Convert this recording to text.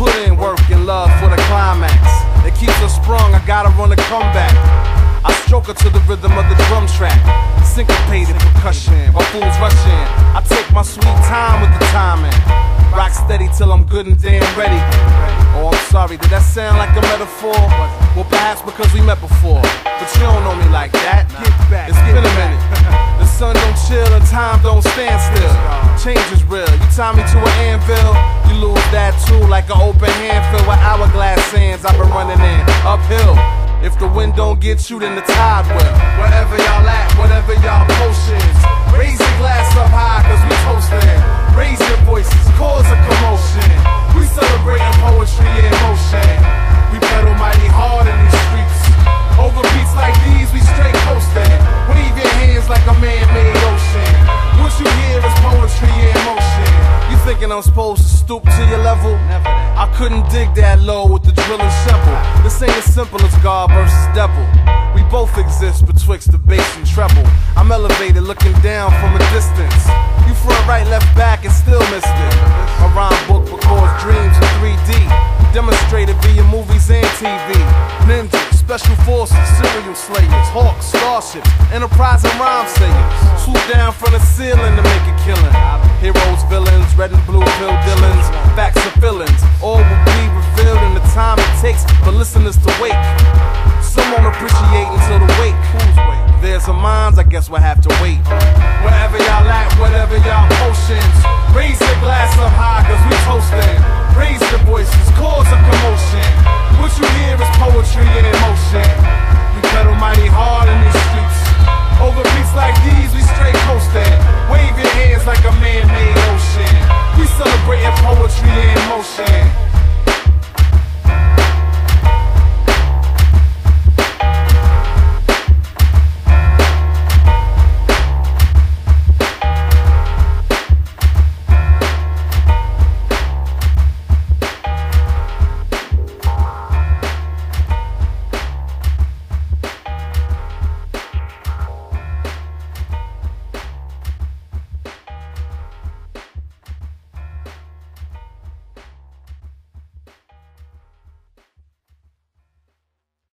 put in work and love for the climax. It keeps us sprung, I gotta run a comeback. I stroke her to the rhythm of the drum track. Syncopated percussion while fools rushing. I take my sweet time with the timing. Rock steady till I'm good and damn ready. Oh, I'm sorry, did that sound like a metaphor? Well, perhaps because we met before. But you don't know me like that. It's been a minute. The sun don't chill and time don't stand still. Change is real. You tie me to an anvil, you lose that too, like an open hand filled with hourglass sands. I've been running in uphill. If the wind don't get you, then the tide will. Wherever y'all at, whatever y'all potions, raise your glass up high, cause we toasting. Supposed to stoop to your level? I couldn't dig that low with the drill and shovel. This ain't as simple as God versus devil. We both exist betwixt the bass and treble. I'm elevated looking down from a distance. You front, right, left, back, and still missed it. My rhyme book records dreams in 3D. Demonstrated via movies and TV. Ninjas, special forces, serial slayers, hawks, starships, enterprise and Rhymesayers. Swoop down from the ceiling to make a killing. Heroes, villains, red and blue for listeners to wake. Some won't appreciate until the wake. There's a minds, I guess we'll have to wait. Wherever y'all at, whatever y'all potions, raise your glass up high, cause we toasting.